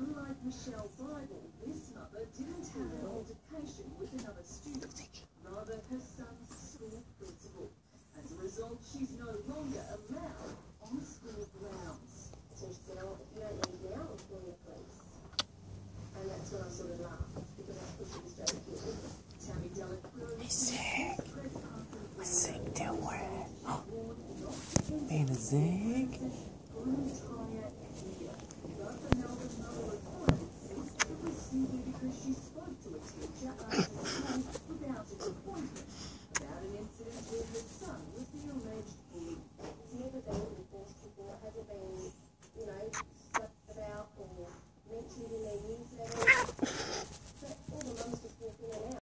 unlike Michelle Bible, this mother didn't have an altercation with another student, rather her son's school principal. As a result, she's no longer allowed on school grounds. So she said, I if you don't leave now, I'll call place. And that's when I sort of laughed because I thought she was joking. Tammy Delacour Zig. press conference What's Zig doing? warned a Zig?